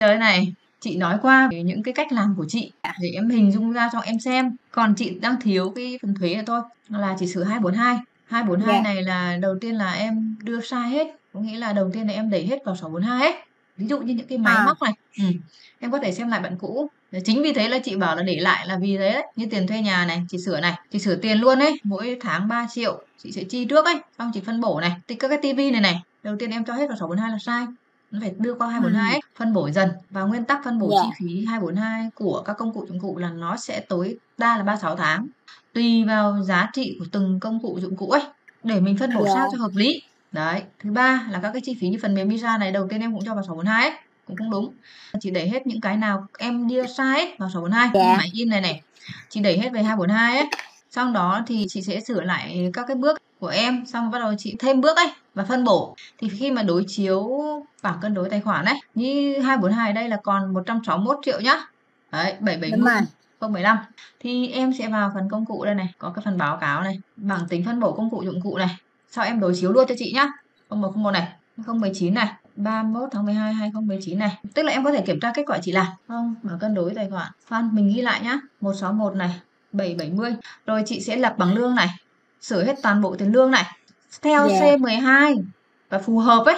Trời này, chị nói qua về những cái cách làm của chị để em hình dung ra cho em xem. Còn chị đang thiếu cái phần thuế này thôi là chỉ sửa 242. 242 Dạ. này là đầu tiên là em đưa sai hết, có nghĩa là đầu tiên là em đẩy hết vào 642 ấy. Ví dụ như những cái máy À. móc này, ừ. em có thể xem lại bản cũ. Chính vì thế là chị bảo là để lại là vì thế đấy. Như tiền thuê nhà này, chị sửa này, chị sửa tiền luôn ấy, mỗi tháng 3 triệu, chị sẽ chi trước ấy, xong chị phân bổ này. Thì các cái tivi này này, đầu tiên em cho hết vào 642 là sai nó phải đưa qua 242 ấy, phân bổ dần. Và nguyên tắc phân bổ Dạ. chi phí 242 của các công cụ dụng cụ là nó sẽ tối đa là 36 tháng. Tùy vào giá trị của từng công cụ dụng cụ ấy để mình phân bổ Dạ. sao cho hợp lý. Đấy thứ ba là các cái chi phí như phần mềm visa này đầu tiên em cũng cho vào 642 ấy cũng không đúng. Chị đẩy hết những cái nào em đưa sai ấy vào 642 Dạ. máy in này này chị đẩy hết về 242 ấy. Sau đó thì chị sẽ sửa lại các cái bước của em xong bắt đầu chị thêm bước ấy và phân bổ. Thì khi mà đối chiếu bảng cân đối tài khoản ấy như 242 đây là còn 161 triệu nhá. Đấy 770 Đúng rồi. 015 thì em sẽ vào phần công cụ đây này có cái phần báo cáo này bảng tính phân bổ công cụ dụng cụ này. Sau em đối chiếu luôn cho chị nhá. 0101 này 019 này 31 tháng 12 2019 này. Tức là em có thể kiểm tra kết quả chị làm. Không bảng cân đối tài khoản. Khoan mình ghi lại nhá. 161 này 770 rồi chị sẽ lập bảng lương này sửa hết toàn bộ tiền lương này. Theo Dạ. C12 và phù hợp ấy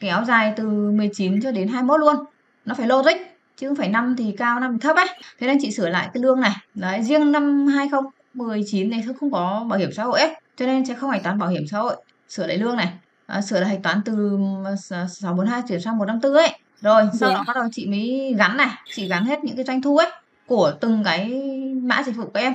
kéo dài từ 19 cho đến 21 luôn. Nó phải logic chứ không phải năm thì cao năm thì thấp ấy. Thế nên chị sửa lại cái lương này. Đấy riêng năm 2019 này không có bảo hiểm xã hội ấy cho nên sẽ không hạch toán bảo hiểm xã hội. Sửa lại lương này. À, sửa lại hạch toán từ 642 chuyển sang 154 ấy. Rồi sau Dạ. đó bắt đầu chị mới gắn này. Chị gắn hết những cái doanh thu ấy của từng cái mã dịch vụ của em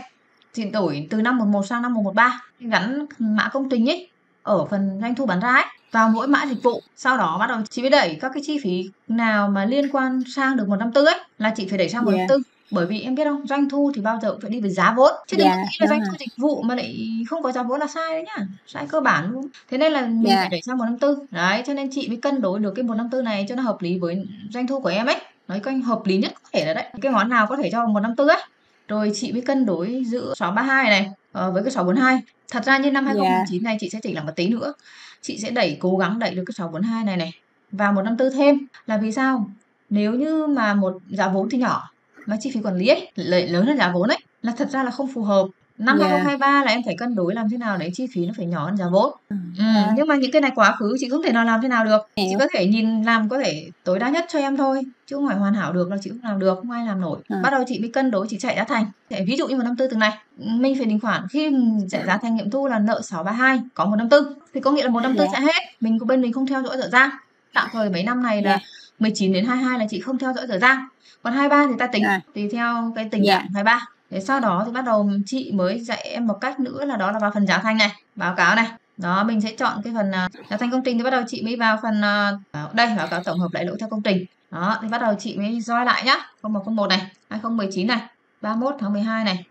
chị đổi từ năm 11 sang năm 113 gắn mã công trình ấy ở phần doanh thu bán ra ấy vào mỗi mã dịch vụ. Sau đó bắt đầu chị mới đẩy các cái chi phí nào mà liên quan sang được 154 ấy là chị phải đẩy sang Dạ. 154 bởi vì em biết không doanh thu thì bao giờ cũng phải đi với giá vốn. Chứ đừng Dạ, có nghĩ là doanh thu dịch vụ mà lại không có giá vốn là sai đấy nhá sai cơ bản luôn. Thế nên là mình Dạ. phải đẩy sang 154 đấy cho nên chị mới cân đối được cái 154 này cho nó hợp lý với doanh thu của em ấy. Nói coi hợp lý nhất có thể là đấy cái món nào có thể cho vào 154 ấy rồi chị mới cân đối giữa 632 này ờ, với cái 642 thật ra như năm Dạ. 2019 này chị sẽ chỉnh lại một tí nữa. Chị sẽ đẩy cố gắng đẩy được cái 642 này này vào 154 thêm. Là vì sao? Nếu như mà một giá vốn thì nhỏ mà chi phí quản lý ấy lại lớn hơn giá vốn ấy là thật ra là không phù hợp năm Dạ. 2023 là em phải cân đối làm thế nào để chi phí nó phải nhỏ hơn giá vốn. Ừ, Dạ. nhưng mà những cái này quá khứ chị không thể nào làm thế nào được. Chị có thể nhìn làm có thể tối đa nhất cho em thôi chứ không phải hoàn hảo được là chị không làm được không ai làm nổi. Ừ. bắt đầu chị mới cân đối chị chạy giá thành. Để ví dụ như một năm tư từng này mình phải định khoản khi chạy giá thành nghiệm thu là nợ 632 có một năm tư. Thì có nghĩa là một năm tư sẽ hết mình của bên mình không theo dõi dở dang. Tạm thời mấy năm này là Dạ. 19 đến 22 là chị không theo dõi dở dang. Còn 23 thì ta tính Dạ. tùy theo cái tình trạng 23 Thế sau đó thì bắt đầu chị mới dạy em một cách nữa là đó là vào phần giá thành này, báo cáo này. Đó, mình sẽ chọn cái phần à, giá thành công trình thì bắt đầu chị mới vào phần à, đây, báo cáo tổng hợp lại lỗ theo công trình. Đó, thì bắt đầu chị mới roi lại nhá. 0101 này 2019 này 31 tháng 12 này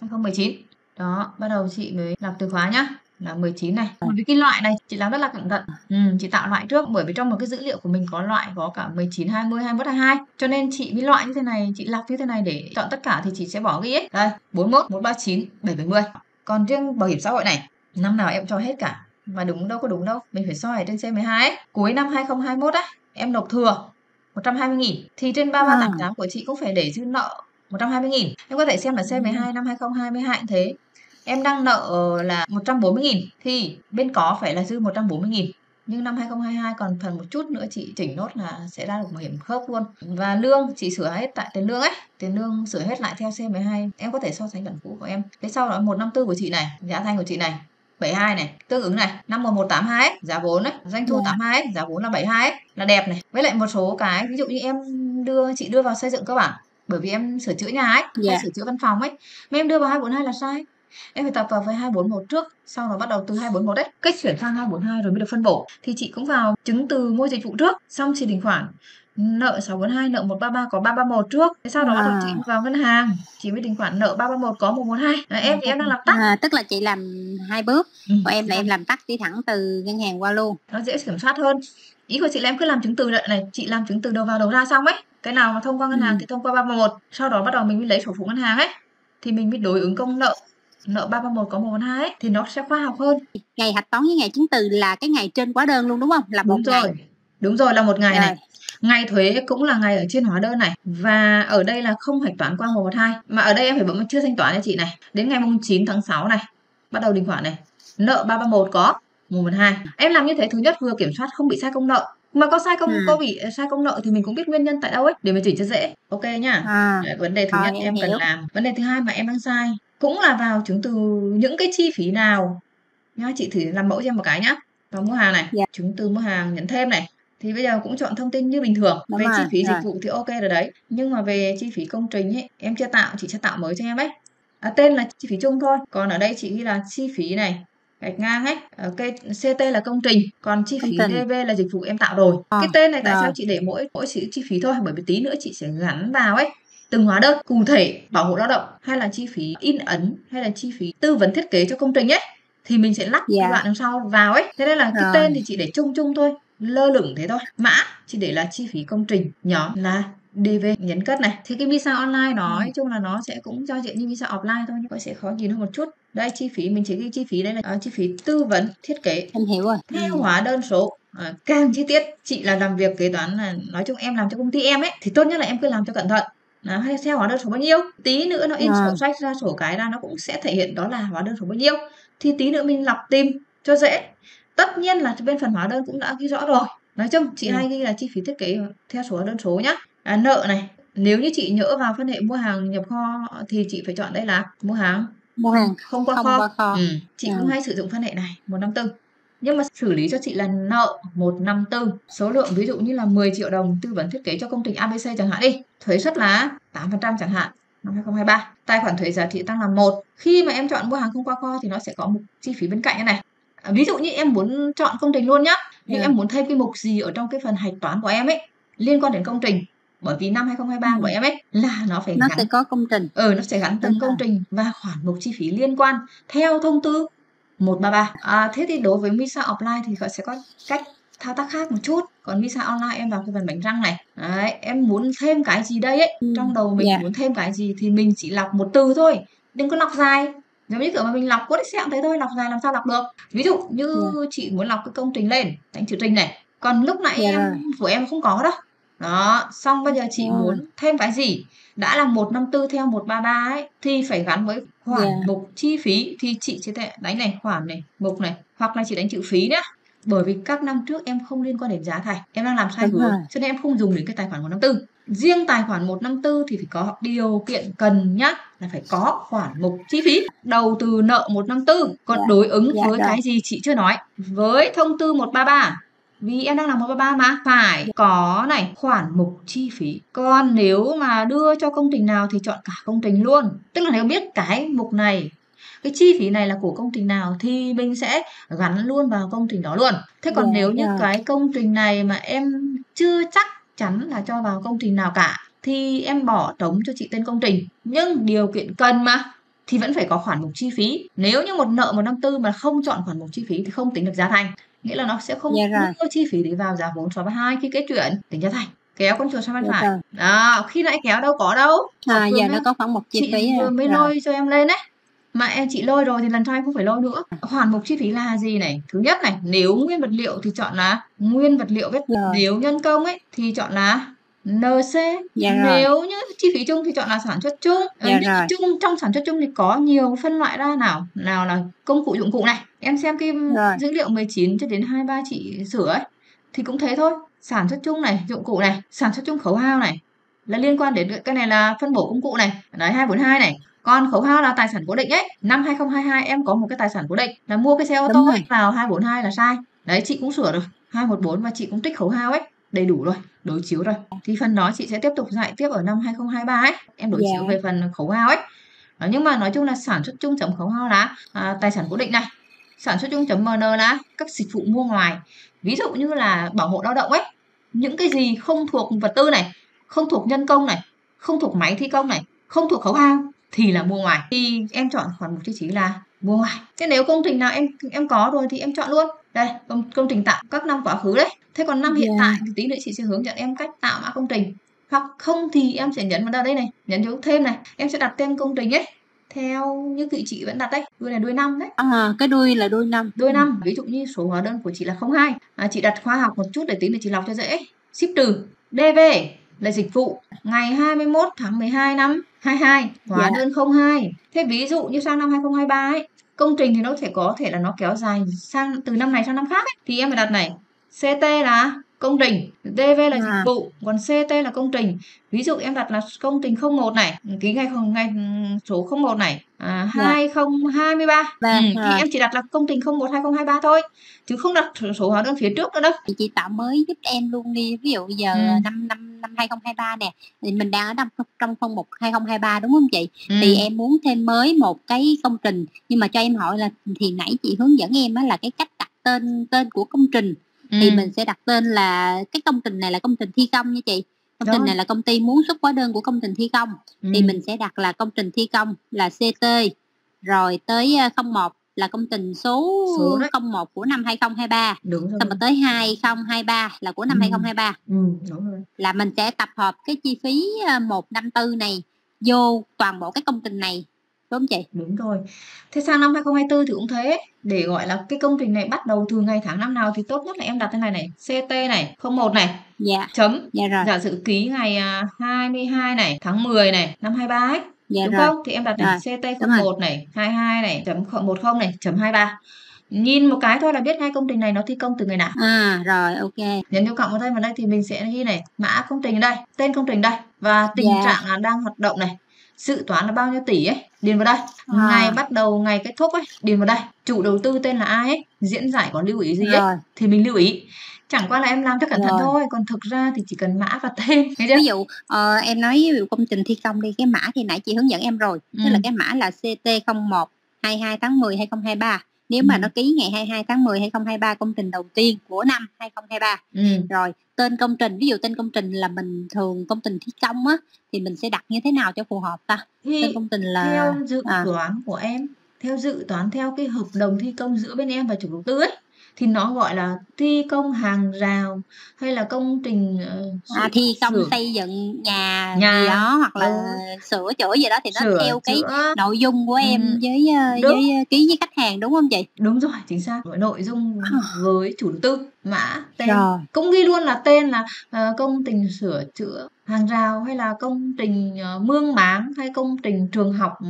2019 đó, bắt đầu chị mới lập từ khóa nhá là 19 này. Bởi vì cái loại này chị làm rất là cẩn thận. Ừ, chị tạo loại trước. Bởi vì trong một cái dữ liệu của mình có loại có cả 19 20 21 22 cho nên chị mới loại như thế này chị lọc như thế này để chọn tất cả thì chị sẽ bỏ ghi ấy. Đây 41 139 770 còn riêng bảo hiểm xã hội này năm nào em cho hết cả. Và đúng đâu có đúng đâu. Mình phải soi ở trên C12 ấy. cuối năm 2021 á em nộp thừa 120 nghìn. Thì trên 3388 của chị cũng phải để dư nợ 120 nghìn. Em có thể xem là C12 năm 2022 cũng thế em đang nợ là 140 nghìn. Thì bên có phải là dư 140 nghìn. Nhưng năm 2022 còn phần một chút nữa chị chỉnh nốt là sẽ ra được bảo hiểm khớp luôn. Và lương chị sửa hết tại tiền lương ấy. Tiền lương sửa hết lại theo C12 em có thể so sánh bản cũ của em. Thế sau đó 154 của chị này giá thành của chị này 72 này tương ứng này năm 1182 ấy, giá vốn ấy doanh thu Dạ. 82 ấy, giá vốn là 72 ấy, là đẹp này. Với lại một số cái ví dụ như em đưa chị đưa vào xây dựng cơ bản bởi vì em sửa chữa nhà ấy hay Dạ. sửa chữa văn phòng ấy. Mà em đưa vào 242 là sai em phải tập vào với 241 trước sau đó bắt đầu từ 241 đấy. Cách chuyển sang 242 rồi mới được phân bổ. Thì chị cũng vào chứng từ mua dịch vụ trước xong chị đình khoản nợ 642 nợ 133 có 331 trước. Thế sau đó bắt đầu À. chị vào ngân hàng chị mới đình khoản nợ 331 có 112 Là em thì em đang làm tắt. À, tức là chị làm hai bước Ừ. còn em là em làm tắt đi thẳng từ ngân hàng qua luôn. Nó dễ kiểm soát hơn. Ý của chị là em cứ làm chứng từ đợi này chị làm chứng từ đầu vào đầu ra xong ấy. Cái nào mà thông qua ngân hàng Ừ. thì thông qua 331 sau đó bắt đầu mình mới lấy sổ phụ ngân hàng ấy. Thì mình mới đối ứng công nợ nợ 331 có 112 ấy thì nó sẽ khoa học hơn. Ngày hạch toán với ngày chứng từ là cái ngày trên hóa đơn luôn đúng không? Là một đúng ngày. rồi. Đúng rồi là một ngày Rồi. này ngày thuế cũng là ngày ở trên hóa đơn này. Và ở đây là không hạch toán qua 112 mà ở đây em phải bấm chưa thanh toán nha chị này. Đến ngày mùng 9 tháng 6 này bắt đầu đình khoản này. Nợ 331 có 112 em làm như thế thứ nhất vừa kiểm soát không bị sai công nợ. Mà có sai công Ừ. có bị sai công nợ thì mình cũng biết nguyên nhân tại đâu ấy để mình chỉnh cho dễ. Ok nhá à, Đấy, vấn đề thứ Rồi, nhất em em cần làm. Vấn đề thứ hai mà em đang sai cũng là vào chứng từ những cái chi phí nào? Nhá chị thử làm mẫu cho em một cái nhá. Vào mua hàng này Dạ. chứng từ mua hàng nhận thêm này. Thì bây giờ cũng chọn thông tin như bình thường. Đúng về chi rồi, phí dịch rồi. vụ thì ok rồi đấy. Nhưng mà về chi phí công trình ấy em chưa tạo chị sẽ tạo mới cho em ấy. À, tên là chi phí chung thôi. Còn ở đây chị ghi là chi phí này gạch ngang ấy. Ờ, cái CT là công trình còn chi phí. DV là dịch vụ em tạo rồi. Ờ, cái tên này tại rồi. sao chị để mỗi mỗi chữ chi phí thôi bởi vì tí nữa chị sẽ gắn vào ấy từng hóa đơn cụ thể bảo hộ lao động hay là chi phí in ấn hay là chi phí tư vấn thiết kế cho công trình ấy thì mình sẽ lắp Dạ. cái đoạn đằng sau vào ấy thế nên là cái Rồi. tên thì chị để chung chung thôi lơ lửng thế thôi mã chị để là chi phí công trình nhóm là DV nhấn cất này thì cái visa online nói Ừ. chung là nó sẽ cũng giao diện như visa offline thôi nhưng mà sẽ khó nhìn hơn một chút đây chi phí mình chỉ ghi chi phí đây là ờ, chi phí tư vấn thiết kế em hiểu rồi theo ừ. hóa đơn số à, càng chi tiết chị là làm việc kế toán là nói chung em làm cho công ty em ấy thì tốt nhất là em cứ làm cho cẩn thận à, hay theo hóa đơn số bao nhiêu? Tí nữa nó in À. sổ sách ra sổ cái ra nó cũng sẽ thể hiện đó là hóa đơn số bao nhiêu. Thì tí nữa mình lọc tìm cho dễ. Tất nhiên là bên phần hóa đơn cũng đã ghi rõ rồi. Nói chung chị Ừ. hay ghi là chi phí thiết kế theo số hóa đơn số nhá. À, nợ này nếu như chị nhỡ vào phân hệ mua hàng nhập kho thì chị phải chọn đây là mua hàng. Mua hàng không qua không kho. qua kho. Ừ, chị Ừ. cũng hay sử dụng phân hệ này 154 nhưng mà xử lý cho chị là nợ 154 số lượng ví dụ như là 10 triệu đồng tư vấn thiết kế cho công trình ABC chẳng hạn đi. Thuế suất là 8% chẳng hạn năm 2023 tài khoản thuế giá trị tăng là một. Khi mà em chọn mua hàng không qua kho thì nó sẽ có một chi phí bên cạnh như này. À, ví dụ như em muốn chọn công trình luôn nhá. Nhưng Ừ. em muốn thêm cái mục gì ở trong cái phần hạch toán của em ấy liên quan đến công trình. Bởi vì năm 2023 Ừ. của em ấy là nó phải nó gắn sẽ có công trình. Ừ nó sẽ gắn từng công trình và khoản mục chi phí liên quan theo thông tư 133 à, thế thì đối với visa offline thì họ sẽ có cách thao tác khác một chút. Còn visa online em vào cái phần bánh răng này. Đấy em muốn thêm cái gì đây ấy? Ừ, trong đầu mình dạ. muốn thêm cái gì thì mình chỉ lọc một từ thôi. Đừng có lọc dài. Giống như kiểu mà mình lọc excel cũng thế thôi lọc dài làm sao lọc được? Ví dụ như chị muốn lọc cái công trình lên đánh chữ trình này. Còn lúc nãy Dạ. em của em không có đâu đó xong bây giờ chị Dạ. muốn thêm cái gì đã là 154 theo 133 ấy thì phải gắn với khoản Dạ. mục chi phí thì chị sẽ đánh này khoản này mục này hoặc là chị đánh chữ phí nhá bởi vì các năm trước em không liên quan đến giá thành em đang làm sai hướng rồi. cho nên em không dùng đến cái tài khoản 154 riêng tài khoản 154 thì phải có điều kiện cần nhá là phải có khoản mục chi phí đầu từ nợ 154 còn Dạ. đối ứng Dạ với rồi. cái gì chị chưa nói với thông tư 133 vì em đang làm 133 mà. Phải. Có này khoản mục chi phí. Còn nếu mà đưa cho công trình nào thì chọn cả công trình luôn. Tức là nếu biết cái mục này cái chi phí này là của công trình nào thì mình sẽ gắn luôn vào công trình đó luôn. Thế còn Dạ, nếu như rồi. cái công trình này mà em chưa chắc chắn là cho vào công trình nào cả thì em bỏ trống cho chị tên công trình. Nhưng điều kiện cần mà thì vẫn phải có khoản mục chi phí. Nếu như một nợ 154 mà không chọn khoản mục chi phí thì không tính được giá thành nghĩa là nó sẽ không Dạ rồi. đưa chi phí để vào giá vốn 632 khi kết chuyển tính giá thành kéo con chuột sang bên Dạ phải rồi. đó khi nãy kéo đâu có đâu à, giờ nó có khoản một chi chị phí vừa mới Rồi. lôi cho em lên đấy mà em chị lôi rồi thì lần sau em không phải lôi nữa khoản mục chi phí là gì này thứ nhất này nếu nguyên vật liệu thì chọn là nguyên vật liệu Rồi. nếu nhân công ấy thì chọn là NC Dạ rồi. nếu như chi phí chung thì chọn là sản xuất chung. Ờ, Dạ nhưng mà rồi. chung trong sản xuất chung thì có nhiều phân loại ra. Nào nào là công cụ dụng cụ này. Em xem cái Rồi. dữ liệu 19 cho đến 23 chị sửa ấy thì cũng thế thôi. Sản xuất chung này dụng cụ này sản xuất chung khấu hao này là liên quan đến cái này là phân bổ công cụ này. Đấy 242 này. Còn khấu hao là tài sản cố định ấy. Năm 2022 em có một cái tài sản cố định là mua cái xe ô Đúng tô rồi. ấy vào 242 là sai. Đấy chị cũng sửa rồi 214 và chị cũng tích khấu hao ấy đầy đủ rồi đối chiếu rồi thì phần đó chị sẽ tiếp tục dạy tiếp ở năm 2023 ấy. Em đối Dạ. chiếu về phần khấu hao ấy. Đó, nhưng mà nói chung là sản xuất chung chấm khấu hao là à, tài sản cố định này sản xuất chung chấm mn là các dịch vụ mua ngoài. Ví dụ như là bảo hộ lao động ấy những cái gì không thuộc vật tư này không thuộc nhân công này không thuộc máy thi công này không thuộc khấu hao thì là mua ngoài. Thì em chọn khoản mục tiêu chí là mua ngoài. Thế nếu công trình nào em em có rồi thì em chọn luôn đây công, công trình tạo các năm quá khứ đấy. Thế còn năm hiện Dạ. tại thì tí nữa chị sẽ hướng dẫn em cách tạo mã công trình. Hoặc không thì em sẽ nhấn vào đây này nhấn dấu thêm này. Em sẽ đặt tên công trình ấy theo như chị chị vẫn đặt đấy. Đuôi này đuôi năm đấy. À, cái đuôi là đuôi năm. Đuôi năm ví dụ như số hóa đơn của chị là 02 à, chị đặt khoa học một chút để tính để chị lọc cho dễ. Ship trừ DV là dịch vụ ngày 21 tháng 12 năm 22 hóa Dạ. đơn 02 thế ví dụ như sang năm 2023 ấy công trình thì nó sẽ có thể là nó kéo dài sang, từ năm này sang năm khác ấy. thì em phải đặt này CT là công trình DV là dịch À. vụ còn CT là công trình ví dụ em đặt là công trình 01 này ký ngày ngày số 01 này à, Dạ. 2023 Vâng, ừ, thì rồi. em chỉ đặt là công trình 01 2023 thôi chứ không đặt số hóa đơn phía trước nữa đâu Thì chị tạo mới giúp em luôn đi ví dụ giờ Ừ. năm năm năm 2023 nè thì mình đang ở trong trong phong mục 2023 đúng không chị ừ. thì em muốn thêm mới một cái công trình nhưng mà cho em hỏi là thì nãy chị hướng dẫn em á là cái cách đặt tên tên của công trình thì mình sẽ đặt tên là cái công trình này là công trình thi công nha chị. Công trình này là công ty muốn xuất hóa đơn của công trình thi công. Thì Ừ. mình sẽ đặt là công trình thi công là CT rồi tới ờ, 01 là công trình số, Số đấy. 01 của năm 2023 đúng rồi xong rồi tới 2023 là của năm Ừ. 2023 ừ, đúng rồi. Là mình sẽ tập hợp cái chi phí ờ, 154 này vô toàn bộ cái công trình này đúng chị? đúng rồi thế sang năm 2024 thì cũng thế để gọi là cái công trình này bắt đầu từ ngày tháng năm nào thì tốt nhất là em đặt thế này này CT này 01 này Dạ, chấm dạ rồi, giả sử ký ngày à, 22 này tháng 10 này năm 23 ấy dạ đúng rồi. không thì em đặt này Rồi, CT đúng rồi. 01 này 22 này chấm 10 này chấm 23 nhìn một cái thôi là biết ngay công trình này nó thi công từ ngày nào À rồi, ok. nhấn dấu cộng vào đây vào đây thì mình sẽ ghi này mã công trình ở đây tên công trình đây và tình Dạ. trạng là đang hoạt động này dự toán là bao nhiêu tỷ ấy? Điền vào đây. À. ngày bắt đầu ngày kết thúc ấy. Điền vào đây. Chủ đầu tư tên là ai ấy? Diễn giải có lưu ý gì ấy? Rồi, thì mình lưu ý. Chẳng qua là em làm cho cẩn thận thôi còn thực ra thì chỉ cần mã và tên. Ví dụ ờ, em nói ví dụ công trình thi công đi cái mã thì nãy chị hướng dẫn em rồi. Tức Ừ. là cái mã là CT01 22 tháng 10 2023 nếu mà nó ký ngày 22 tháng 10 2023 công trình đầu tiên của năm 2023 ừ. rồi tên công trình ví dụ tên công trình là mình thường công trình thi công á thì mình sẽ đặt như thế nào cho phù hợp ta thì tên công trình là theo dự à. toán của em theo dự toán theo cái hợp đồng thi công giữa bên em và chủ đầu tư ấy thì nó gọi là thi công hàng rào hay là công trình ờ, à, sửa- thi công sửa, xây dựng nhà, Nhà. gì đó hoặc là Ừ. sửa chữa gì đó thì nó sửa theo cái chữa nội dung của em Ừ. với ờ, Đúng. với ờ, ký với khách hàng đúng không chị đúng rồi chính xác nội dung với chủ đầu tư mã tên rồi cũng ghi luôn là tên là ờ, công trình sửa chữa hàng rào hay là công trình ờ, mương máng hay công trình trường học ừ,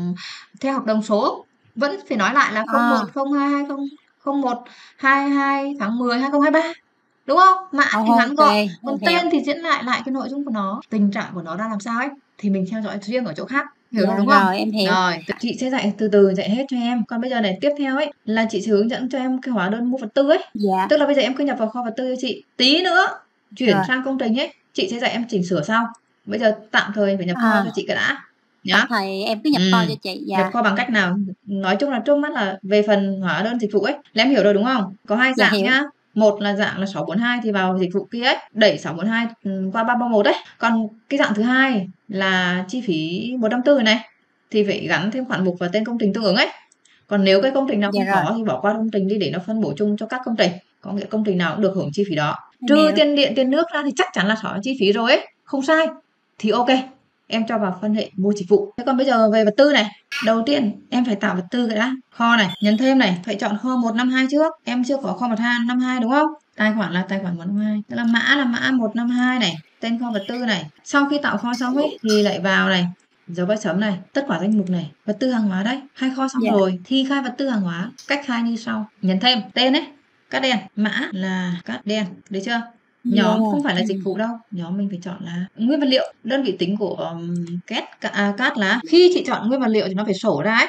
theo hợp đồng số vẫn phải nói lại là À. 01 02 20 01 22 tháng 10 2023 đúng không mã thì ngắn gọn còn ok, tên thì diễn lại lại cái nội dung của nó tình trạng của nó đang làm sao ấy thì mình theo dõi riêng ở chỗ khác hiểu dạ, rồi đúng không rồi em hiểu rồi, chị sẽ dạy từ từ dạy hết cho em. Còn bây giờ này, tiếp theo ấy là chị sẽ hướng dẫn cho em cái hóa đơn mua vật tư ấy. dạ Tức là bây giờ em cứ nhập vào kho vật tư cho chị. Tí nữa chuyển Rồi. sang công trình ấy, chị sẽ dạy em chỉnh sửa sau. Bây giờ tạm thời phải nhập kho À. cho chị cái đã. Nhá. thầy em cứ nhập Ừ. kho cho chị dạ Nhập kho bằng cách nào? Nói chung là trước mắt là về phần hóa đơn dịch vụ ấy, là em hiểu rồi đúng không? Có hai Dạ, dạng hiểu. nhá. Một là dạng là 642 thì vào dịch vụ kia ấy, đẩy 642 ừ, qua 331 đấy. Còn cái dạng thứ hai là chi phí 154 này thì phải gắn thêm khoản mục và tên công trình tương ứng ấy. Còn nếu cái công trình nào Dạ không có thì bỏ qua công trình đi để nó phân bổ chung cho các công trình. Có nghĩa công trình nào cũng được hưởng chi phí đó. Trừ tiền điện, tiền nước ra thì chắc chắn là xóa chi phí rồi ấy. Không sai. Thì ok. Em cho vào phân hệ mua dịch vụ. Thế còn bây giờ về vật tư này. Đầu tiên em phải tạo vật tư cái đã. Kho này, nhấn thêm này, phải chọn kho 152 trước. Em chưa có kho 152 đúng không? Tài khoản là tài khoản 152. Tức là mã là mã 152 này, tên kho vật tư này. Sau khi tạo kho xong ấy thì lại vào này, dấu ba chấm này, tất cả danh mục này, vật tư hàng hóa đấy. Khai kho xong Dạ. rồi thì khai vật tư hàng hóa, cách khai như sau. Nhấn thêm tên ấy, cát đen, mã là cát đen, được chưa? Nhóm Dạ. không phải là dịch vụ đâu nhóm mình phải chọn là nguyên vật liệu đơn vị tính của um, cát à, cát là khi chị chọn nguyên vật liệu thì nó phải sổ ra ấy.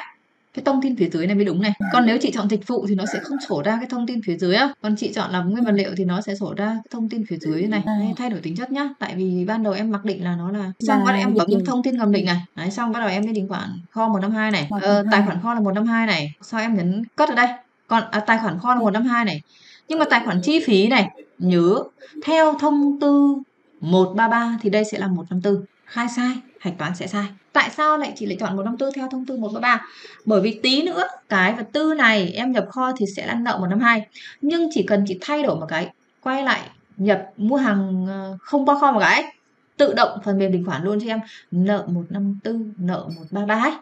Cái thông tin phía dưới này mới đúng này. Còn nếu chị chọn dịch vụ thì nó sẽ không sổ ra cái thông tin phía dưới á. Còn chị chọn là nguyên vật liệu thì nó sẽ sổ ra cái thông tin phía dưới này. Đấy, thay đổi tính chất nhá. Tại vì ban đầu em mặc định là nó là xong Là bắt đầu em bấm vụ. thông tin ngầm định này. Đấy xong bắt đầu em định khoản kho 152 này. Ờ, 152. tài khoản kho là 152 này. Sau em nhấn cất ở đây? Còn à, tài khoản kho là 152 này. Nhưng mà tài khoản chi phí này nhớ. Theo thông tư 133 thì đây sẽ là 154 khai sai, hạch toán sẽ sai. Tại sao lại chị lại chọn 154 theo thông tư 133 bởi vì tí nữa, cái vật tư này em nhập kho thì sẽ là nợ 152 nhưng chỉ cần chị thay đổi một cái, quay lại nhập mua hàng ờ, không qua kho một cái, tự động phần mềm định khoản luôn cho em. Nợ 154 nợ 133 ấy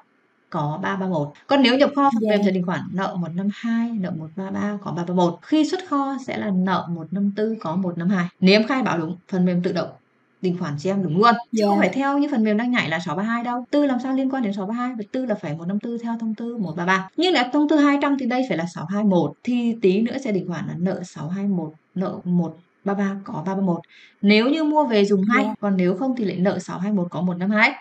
có 331 còn nếu nhập kho phần mềm sẽ định khoản nợ 152 nợ 133 có 331 khi xuất kho sẽ là nợ 154 có 152 nếu em khai báo đúng phần mềm tự động đình khoản cho em đúng luôn. Chứ không Dạ. phải theo như phần mềm đang nhảy là 632 đâu. Tư làm sao liên quan đến 632 và tư là phải 154 theo thông tư 133 nhưng là thông tư 200 thì đây phải là 621 thì tí nữa sẽ đình khoản là nợ 621 nợ 133 có 331 nếu như mua về dùng ngay Dạ. còn nếu không thì lại nợ 621 có 152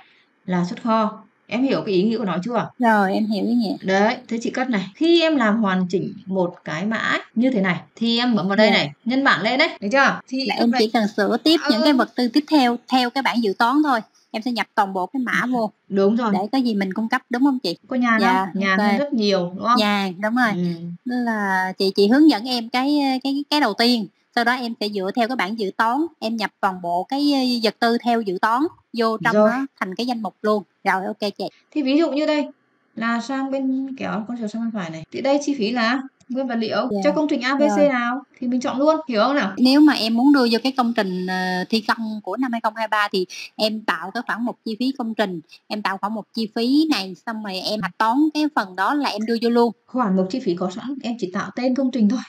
là xuất kho em hiểu cái ý nghĩa của nó chưa Rồi em hiểu cái nhỉ. Đấy, thế chị cất này. Khi em làm hoàn chỉnh một cái mã như thế này thì em bấm vào đây Dạ. này, nhân bản lên đấy, được chưa? Thì Là em này chỉ cần sửa tiếp những Ừ. cái vật tư tiếp theo theo cái bảng dự toán thôi. Em sẽ nhập toàn bộ cái mã vô đúng rồi. để có gì mình cung cấp đúng không chị? Có nhàn Dạ, không? Nhàn ok. hơn rất nhiều đúng không? Dạ, đúng rồi. Ừ. Là chị chị hướng dẫn em cái cái cái đầu tiên sau đó em sẽ dựa theo cái bảng dự toán em nhập toàn bộ cái ờ, vật tư theo dự toán vô trong Rồi. nó thành cái danh mục luôn rồi ok chị Thì ví dụ như đây là sang bên kéo con chuột sang bên phải này. Thì đây chi phí là nguyên vật liệu Dạ. cho công trình ABC Rồi. nào thì mình chọn luôn, hiểu không nào? nếu mà em muốn đưa vô cái công trình ờ, thi công của năm 2023 thì em tạo cái khoản mục chi phí công trình em tạo khoản mục chi phí này xong rồi em hạch toán cái phần đó là em đưa vô luôn Khoản mục chi phí có sẵn, em chỉ tạo tên công trình thôi.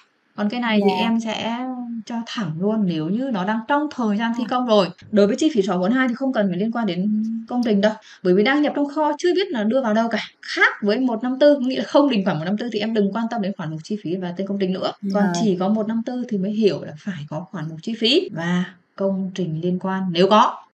Còn cái này thì Dạ. em sẽ cho thẳng luôn nếu như nó đang trong thời gian thi công rồi. Đối với chi phí 642 thì không cần phải liên quan đến công trình đâu. Bởi vì đang nhập trong kho chưa biết là đưa vào đâu cả. Khác với 154, nghĩa là không đình khoản 154 thì em đừng quan tâm đến khoản mục chi phí và tên công trình nữa. Còn Rồi. chỉ có 154 thì mới hiểu là phải có khoản mục chi phí và công trình liên quan nếu có.